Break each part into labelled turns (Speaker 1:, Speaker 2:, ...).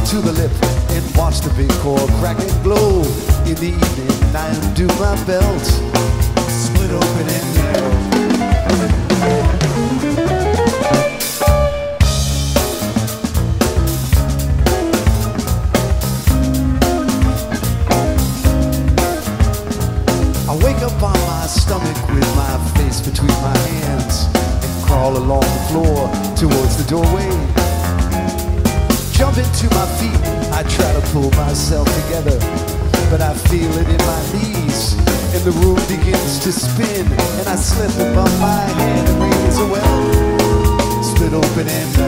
Speaker 1: load to the lip and watch the big core crack and glow. In the evening, I undo my belt, split open and. I wake up on my stomach with my face between my hands and crawl along the floor towards the doorway. Jump into my feet, I try to pull myself together, but I feel it in my knees, and the room begins to spin, and I slip above my head and raise a well, split open and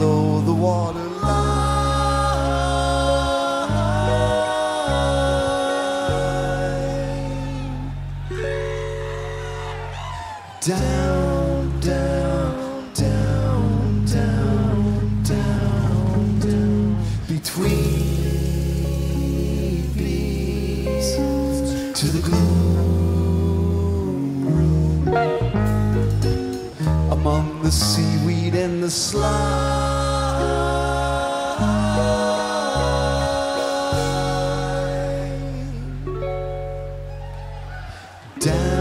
Speaker 1: below the waterline. Down, down, down, down, down, down, between beats to the gloom room among the seaweed and the slime. down.